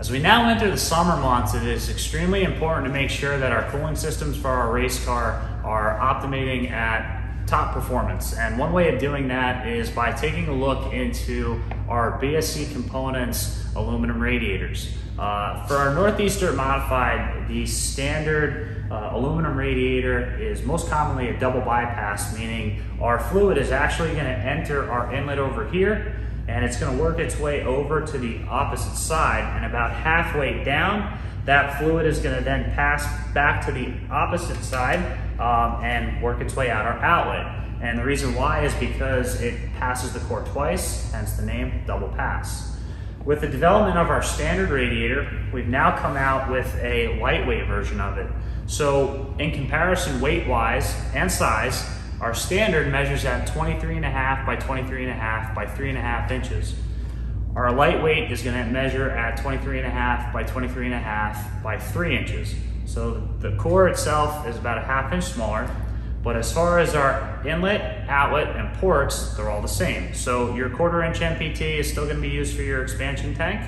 As we now enter the summer months, it is extremely important to make sure that our cooling systems for our race car are optimating at top performance. And one way of doing that is by taking a look into our BSC Components aluminum radiators. Uh, for our Northeastern Modified, the standard uh, aluminum radiator is most commonly a double bypass, meaning our fluid is actually gonna enter our inlet over here and it's gonna work its way over to the opposite side and about halfway down, that fluid is gonna then pass back to the opposite side um, and work its way out our outlet. And the reason why is because it passes the core twice, hence the name double pass. With the development of our standard radiator, we've now come out with a lightweight version of it. So in comparison weight-wise and size, our standard measures at 23 and a half by 23 and a half by three and a half inches. Our lightweight is gonna measure at 23 and a half by 23 and a half by three inches. So the core itself is about a half inch smaller, but as far as our inlet, outlet, and ports, they're all the same. So your quarter inch MPT is still gonna be used for your expansion tank.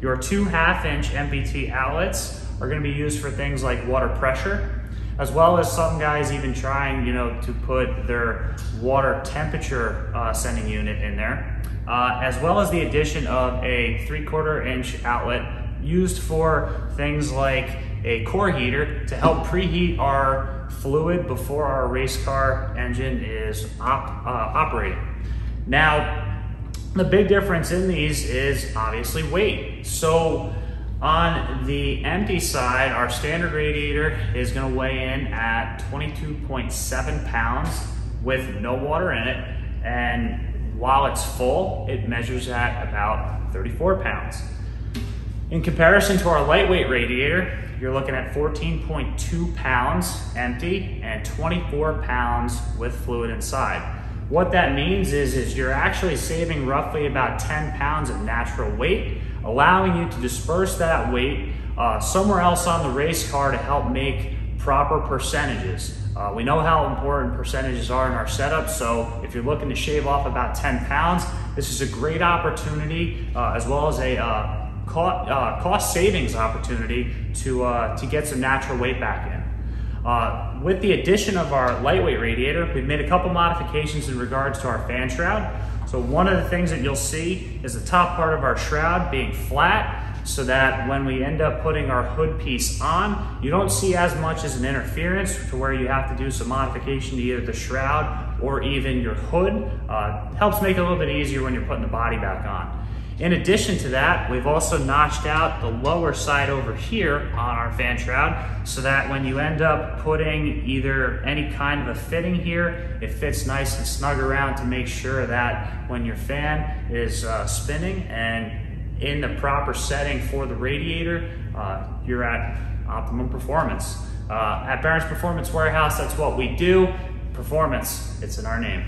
Your two half inch MPT outlets are gonna be used for things like water pressure as well as some guys even trying, you know, to put their water temperature uh, sending unit in there, uh, as well as the addition of a three quarter inch outlet used for things like a core heater to help preheat our fluid before our race car engine is op uh, operating. Now, the big difference in these is obviously weight. So on the empty side, our standard radiator is gonna weigh in at 22.7 pounds with no water in it. And while it's full, it measures at about 34 pounds. In comparison to our lightweight radiator, you're looking at 14.2 pounds empty and 24 pounds with fluid inside. What that means is, is you're actually saving roughly about 10 pounds of natural weight allowing you to disperse that weight uh, somewhere else on the race car to help make proper percentages. Uh, we know how important percentages are in our setup, so if you're looking to shave off about 10 pounds, this is a great opportunity uh, as well as a uh, cost, uh, cost, savings opportunity to, uh, to get some natural weight back in. Uh, with the addition of our lightweight radiator, we've made a couple modifications in regards to our fan shroud. So one of the things that you'll see is the top part of our shroud being flat so that when we end up putting our hood piece on, you don't see as much as an interference to where you have to do some modification to either the shroud or even your hood. Uh, helps make it a little bit easier when you're putting the body back on. In addition to that, we've also notched out the lower side over here on our fan shroud so that when you end up putting either any kind of a fitting here, it fits nice and snug around to make sure that when your fan is uh, spinning and in the proper setting for the radiator, uh, you're at optimum performance. Uh, at Behrent's Performance Warehouse, that's what we do. Performance, it's in our name.